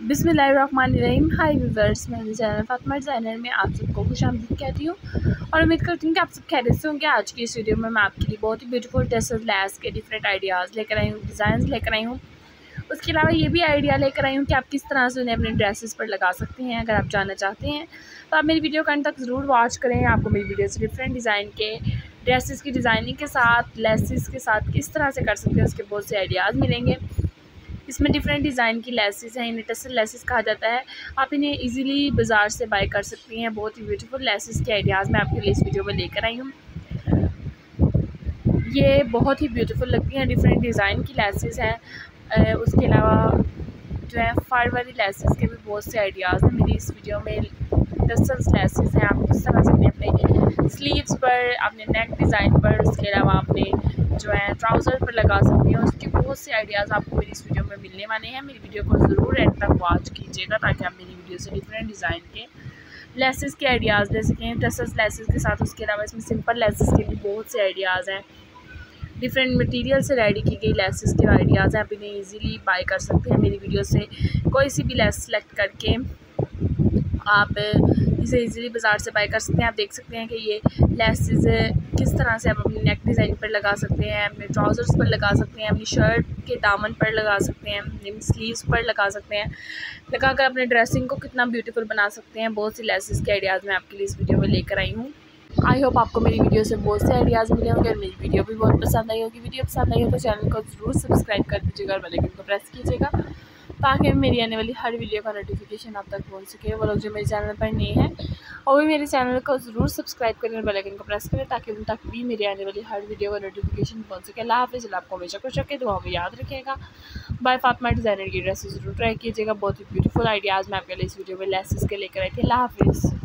बिसमीम hi viewers मेरे channel Fatma, designer में आप सबको खुश आमदीद कहती हूँ और उम्मीद करती हूँ कि आप सब खैरियत से होंगे। आज की इस वीडियो में मैं आपके लिए बहुत ही ब्यूटीफुल ड्रेसेस लैस के डिफरेंट आइडियाज़ लेकर आई हूँ डिज़ाइन लेकर आई हूँ। उसके अलावा ये भी आइडिया लेकर आई हूँ कि आप किस तरह से उन्हें अपने ड्रेसेस पर लगा सकते हैं, अगर आप जानना चाहते हैं। तो आप मेरी वीडियो का तक ज़रूर वॉच करें। आपको मेरी वीडियो से डिफरेंट डिज़ाइन के ड्रेसेस की डिज़ाइनिंग के साथ लेसिस के साथ किस तरह से कर सकते हैं, उसके बहुत से आइडियाज़ मिलेंगे। इसमें डिफरेंट डिज़ाइन की लेसेस हैं, इन्हें टसल लेसेस कहा जाता है। आप इन्हें इजीली बाज़ार से बाय कर सकती हैं, बहुत ही ब्यूटीफुल लेसेस के आइडियाज़ मैं आपके लिए इस वीडियो में लेकर आई हूँ। ये बहुत ही ब्यूटीफुल लगती हैं डिफरेंट डिज़ाइन की लेसेस हैं। उसके अलावा जो है फार वाली लेसेस के भी बहुत से आइडियाज़ हैं। मेरी इस वीडियो में टसल्स लेसेस हैं, आप किस तरह से अपने स्लीव्स पर, अपने नेक डिज़ाइन पर, उसके अलावा अपने जो है ट्राउज़र पर लगा सकती हैं, उसके बहुत से आइडियाज़ आपको मेरी इस वीडियो में मिलने वाले हैं। मेरी वीडियो को ज़रूर एंड तक वॉच कीजिएगा ताकि आप मेरी वीडियो से डिफरेंट डिज़ाइन के लेसेस के आइडियाज़ ले सकें। ड्रेसेस लेसेस के साथ उसके अलावा इसमें सिंपल लेसेस के भी बहुत से आइडियाज़ हैं। डिफरेंट मटेरियल से रेडी की गई लेसेस के आइडियाज़ हैं। आप इन्हें इजीली बाय कर सकते हैं। मेरी वीडियो से कोई सी भी लेस सेलेक्ट करके आप इसे इजीली बाज़ार से बाय कर सकते हैं। आप देख सकते हैं कि ये लेसेस किस तरह से आप अपनी नेक डिज़ाइन पर लगा सकते हैं, अपने ट्राउज़र्स पर लगा सकते हैं, अपनी शर्ट के दामन पर लगा सकते हैं, अपनी स्लीव्स पर लगा सकते हैं। लगा कर अपने ड्रेसिंग को कितना ब्यूटीफुल बना सकते हैं, बहुत सी लेसेस के आइडियाज़ मैं आपके लिए इस वीडियो में लेकर आई हूँ। आई होप आपको मेरी वीडियो से बहुत से आइडियाज़ मिले होंगे और मेरी वीडियो भी बहुत पसंद आई होगी। वीडियो पसंद आई हो तो चैनल को ज़रूर सब्सक्राइब कर दीजिएगा और बेल को प्रेस कीजिएगा। ताकि मेरी आने वाली हर वीडियो का नोटिफिकेशन आप तक पहुँच सके। वो लोग जो मेरे चैनल पर नए हैं और भी मेरे चैनल को ज़रूर सब्सक्राइब करें और बेल को प्रेस करें ताकि उन तक भी मेरी आने वाली हर वीडियो का नोटिफिकेशन पहुँच सके। अल्लाह हाफिज़ आपको हमेशा खुश रखे दुआ में याद रखिएगा। बाय फातमा डिज़ाइनर की ड्रेसेस ज़रूर ट्राई कीजिएगा, बहुत ही ब्यूटीफुल आइडियाज़ मैं आपके लिए इस वीडियो में लेसेस के लेकर आई थी। अल्लाह हाफिज़।